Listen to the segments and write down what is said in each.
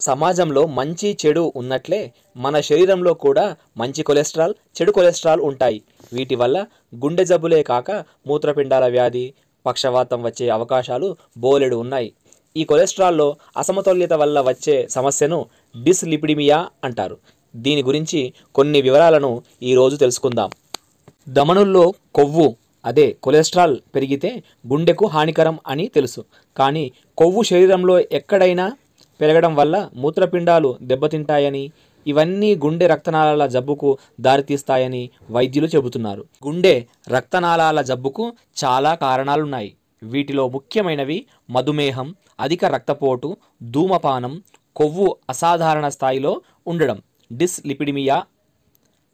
సమాజంలో మంచి చెడు ఉన్నట్లే మన శరీరంలో కూడా మంచి కొలెస్ట్రాల్ చెడు కొలెస్ట్రాల్ ఉంటాయి. వీటి వల్ల గుండె జబ్బులే కాక మూత్రపిండాల వ్యాధి పక్షవాతం వచ్చే అవకాశాలు బోలెడు ఉన్నాయి. ఈ కొలెస్ట్రాల్లో అసమతుల్యత వల్ల వచ్చే సమస్యను డిస్లిపిడిమియా అంటారు. దీని గురించి కొన్ని వివరాలను ఈరోజు తెలుసుకుందాం. దమనుల్లో కొవ్వు అదే కొలెస్ట్రాల్ పెరిగితే గుండెకు హానికరం అని తెలుసు. కానీ కొవ్వు శరీరంలో ఎక్కడైనా పెరగడం వల్ల మూత్రపిండాలు దెబ్బతింటాయని ఇవన్నీ గుండె రక్తనాళాల జబ్బుకు దారితీస్తాయని వైద్యులు చెబుతున్నారు. గుండె రక్తనాళాల జబ్బుకు చాలా కారణాలున్నాయి. వీటిలో ముఖ్యమైనవి మధుమేహం అధిక రక్తపోటు ధూమపానం కొవ్వు అసాధారణ స్థాయిలో ఉండడం డిస్లిపిడిమియా.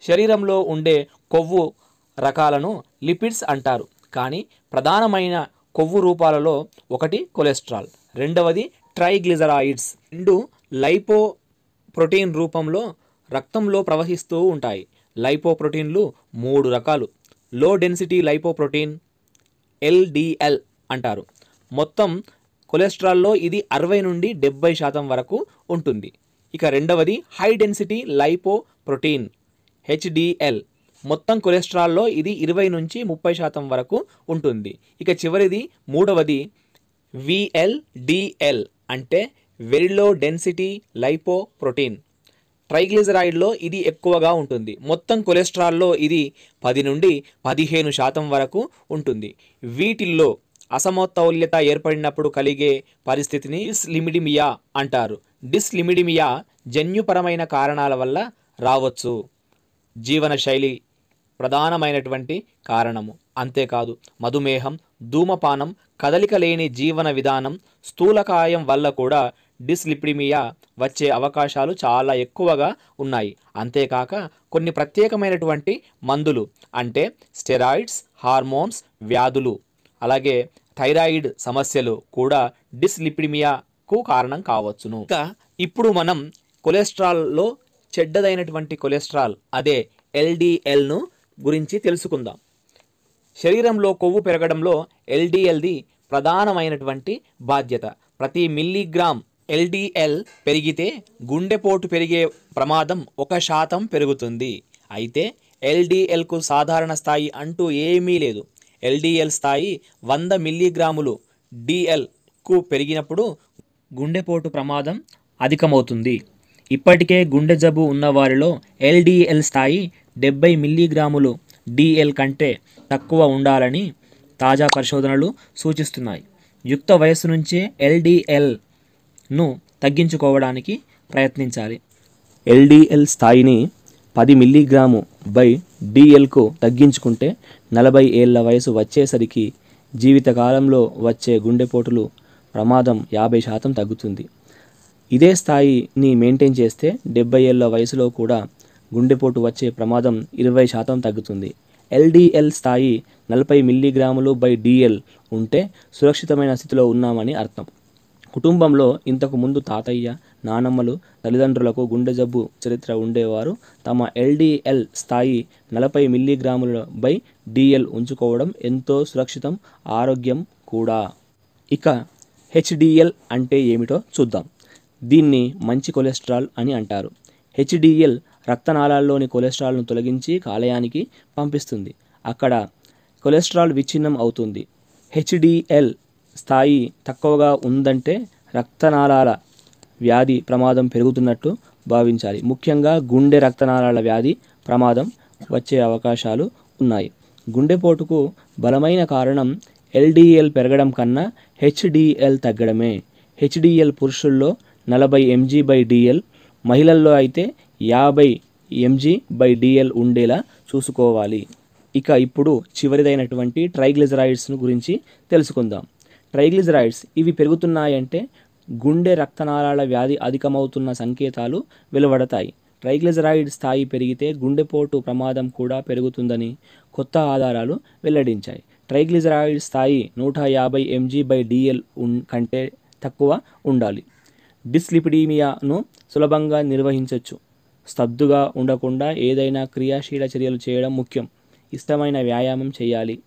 శరీరంలో ఉండే కొవ్వు రకాలను లిపిడ్స్ అంటారు. కానీ ప్రధానమైన కొవ్వు రూపాలలో ఒకటి కొలెస్ట్రాల్ రెండవది ట్రైగ్లిజరాయిడ్స్. రెండు లైపో ప్రోటీన్ రూపంలో రక్తంలో ప్రవహిస్తూ ఉంటాయి. లైపోప్రోటీన్లు మూడు రకాలు. లో డెన్సిటీ లైపోప్రోటీన్ ఎల్డిఎల్ అంటారు. మొత్తం కొలెస్ట్రాల్లో ఇది అరవై నుండి డెబ్బై శాతం వరకు ఉంటుంది. ఇక రెండవది high density lipoprotein HDL మొత్తం కొలెస్ట్రాల్లో ఇది ఇరవై నుంచి ముప్పై శాతం వరకు ఉంటుంది. ఇక చివరిది మూడవది విఎల్డిఎల్ అంటే వెరిలో డెన్సిటీ లైపో ప్రోటీన్ ట్రైగ్లిజరాయిడ్లో ఇది ఎక్కువగా ఉంటుంది. మొత్తం కొలెస్ట్రాల్లో ఇది పది నుండి పదిహేను శాతం వరకు ఉంటుంది. వీటిల్లో అసమతౌల్యత ఏర్పడినప్పుడు కలిగే పరిస్థితిని డిస్లిమిడిమియా అంటారు. డిస్లిమిడిమియా జన్యుపరమైన కారణాల వల్ల రావచ్చు. జీవనశైలి ప్రధానమైనటువంటి కారణము. అంతేకాదు మధుమేహం ధూమపానం కదలిక లేని జీవన విధానం స్థూలకాయం వల్ల కూడా డిస్లిపిడిమియా వచ్చే అవకాశాలు చాలా ఎక్కువగా ఉన్నాయి. అంతేకాక కొన్ని ప్రత్యేకమైనటువంటి మందులు అంటే స్టెరాయిడ్స్ హార్మోన్స్ వ్యాధులు అలాగే థైరాయిడ్ సమస్యలు కూడా డిస్లిపిడిమియాకు కారణం కావచ్చును. ఇంకా ఇప్పుడు మనం కొలెస్ట్రాల్లో చెడ్డదైనటువంటి కొలెస్ట్రాల్ అదే ఎల్డిఎల్ను గురించి తెలుసుకుందాం. శరీరంలో కొవ్వు పెరగడంలో ఎల్డిఎల్ది ప్రధానమైనటువంటి బాధ్యత. ప్రతి మిల్లీగ్రామ్ ఎల్డిఎల్ పెరిగితే గుండెపోటు పెరిగే ప్రమాదం ఒక శాతం పెరుగుతుంది. అయితే ఎల్డిఎల్కు సాధారణ స్థాయి అంటూ ఏమీ లేదు. ఎల్డిఎల్ స్థాయి వంద మిల్లీగ్రాములు డిఎల్కు పెరిగినప్పుడు గుండెపోటు ప్రమాదం అధికమవుతుంది. ఇప్పటికే గుండె జబ్బు ఉన్నవారిలో ఎల్డిఎల్ స్థాయి డెబ్బై మిల్లీగ్రాములు డిఎల్ కంటే తక్కువ ఉండాలని తాజా పరిశోధనలు సూచిస్తున్నాయి. యుక్త వయస్సు నుంచే ఎల్డిఎల్ను తగ్గించుకోవడానికి ప్రయత్నించాలి. ఎల్డిఎల్ స్థాయిని పది మిల్లీగ్రాము బై డిఎల్కు తగ్గించుకుంటే నలభై ఏళ్ళ వయసు వచ్చేసరికి జీవితకాలంలో వచ్చే గుండెపోటులు ప్రమాదం యాభై శాతం తగ్గుతుంది. ఇదే స్థాయిని మెయింటైన్ చేస్తే డెబ్బై ఏళ్ళ వయసులో కూడా గుండెపోటు వచ్చే ప్రమాదం ఇరవై శాతం తగ్గుతుంది. ఎల్డిఎల్ స్థాయి నలభై మిల్లీగ్రాములు బై డిఎల్ ఉంటే సురక్షితమైన స్థితిలో ఉన్నామని అర్థం. కుటుంబంలో ఇంతకు ముందు తాతయ్య నానమ్మలు తల్లిదండ్రులకు గుండె జబ్బు చరిత్ర ఉండేవారు. తమ ఎల్డిఎల్ స్థాయి నలభై మిల్లీగ్రాముల బై డిఎల్ ఉంచుకోవడం ఎంతో సురక్షితం ఆరోగ్యం కూడా. ఇక హెచ్డిఎల్ అంటే ఏమిటో చూద్దాం. దీన్ని మంచి కొలెస్ట్రాల్ అని అంటారు. హెచ్డిఎల్ రక్తనాళాల్లోని కొలెస్ట్రాల్ను తొలగించి కాలేయానికి పంపిస్తుంది. అక్కడ కొలెస్ట్రాల్ విచ్ఛిన్నం అవుతుంది. హెచ్డిఎల్ స్థాయి తక్కువగా ఉందంటే రక్తనాళాల వ్యాధి ప్రమాదం పెరుగుతున్నట్టు భావించాలి. ముఖ్యంగా గుండె రక్తనాళాల వ్యాధి ప్రమాదం వచ్చే అవకాశాలు ఉన్నాయి. గుండెపోటుకు బలమైన కారణం ఎల్డిఎల్ పెరగడం కన్నా హెచ్డిఎల్ తగ్గడమే. హెచ్డిఎల్ పురుషుల్లో నలభై ఎంజీ బై డిఎల్ మహిళల్లో అయితే యాభై ఎంజీ బై డిఎల్ ఉండేలా చూసుకోవాలి. ఇక ఇప్పుడు చివరిదైనటువంటి ట్రైగ్లిజరాయిడ్స్ను గురించి తెలుసుకుందాం. ట్రైగ్లిజరాయిడ్స్ ఇవి పెరుగుతున్నాయంటే గుండె రక్తనాళాల వ్యాధి అధికమవుతున్న సంకేతాలు వెలువడతాయి. ట్రైగ్లిజరాయిడ్ స్థాయి పెరిగితే గుండెపోటు ప్రమాదం కూడా పెరుగుతుందని కొత్త ఆధారాలు వెల్లడించాయి. ట్రైగ్లిజరాయిడ్ స్థాయి నూట యాభై ఎంజీ బై డిఎల్ కంటే తక్కువ ఉండాలి. డిస్లిపిడీమియాను సులభంగా నిర్వహించవచ్చు స్తబ్దుగా ఉండకుండా ఏదైనా క్రియాశీల చర్యలు చేయడం ముఖ్యం. ఇష్టమైన వ్యాయామం చేయాలి.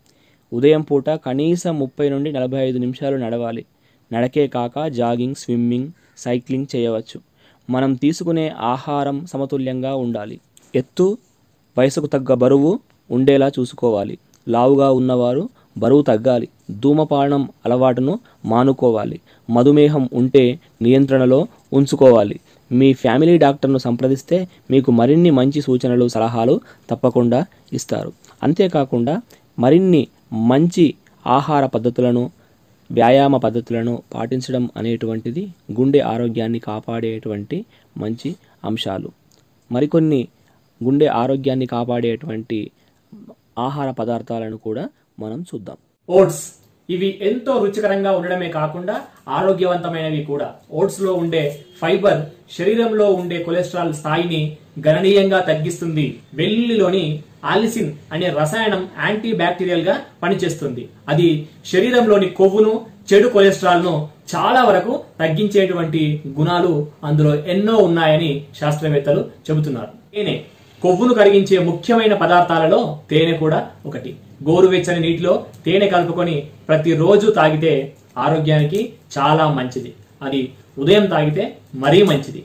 ఉదయం పూట కనీసం ముప్పై నుండి నలభై ఐదు నిమిషాలు నడవాలి. నడకే కాక జాగింగ్ స్విమ్మింగ్ సైక్లింగ్ చేయవచ్చు. మనం తీసుకునే ఆహారం సమతుల్యంగా ఉండాలి. ఎత్తు వయసుకు తగ్గ బరువు ఉండేలా చూసుకోవాలి. లావుగా ఉన్నవారు బరువు తగ్గాలి. ధూమపానం అలవాటును మానుకోవాలి. మధుమేహం ఉంటే నియంత్రణలో ఉంచుకోవాలి. మీ ఫ్యామిలీ డాక్టర్ను సంప్రదిస్తే మీకు మరిన్ని మంచి సూచనలు సలహాలు తప్పకుండా ఇస్తారు. అంతేకాకుండా మరిన్ని మంచి ఆహార పద్ధతులను వ్యాయామ పద్ధతులను పాటించడం అనేటువంటిది గుండె ఆరోగ్యాన్ని కాపాడేటువంటి మంచి అంశాలు. మరికొన్ని గుండె ఆరోగ్యాన్ని కాపాడేటువంటి ఆహార పదార్థాలను కూడా మనం చూద్దాం. ఓట్స్. ఇవి ఎంతో రుచికరంగా ఉండడమే కాకుండా ఆరోగ్యవంతమైనవి కూడా. ఓట్స్లో ఉండే ఫైబర్ శరీరంలో ఉండే కొలెస్ట్రాల్ స్థాయిని గణనీయంగా తగ్గిస్తుంది. వెల్లుల్లిలోని ఆలిసిన్ అనే రసాయనం యాంటీ బ్యాక్టీరియల్గా పనిచేస్తుంది. అది శరీరంలోని కొవ్వును చెడు కొలెస్ట్రాల్ను చాలా వరకు తగ్గించేటువంటి గుణాలు అందులో ఎన్నో ఉన్నాయని శాస్త్రవేత్తలు చెబుతున్నారు. నేనే కొవ్వును కరిగించే ముఖ్యమైన పదార్థాలలో తేనె కూడా ఒకటి. గోరువెచ్చని నీటిలో తేనె కలుపుకొని ప్రతిరోజు తాగితే ఆరోగ్యానికి చాలా మంచిది. అది ఉదయం తాగితే మరీ మంచిది.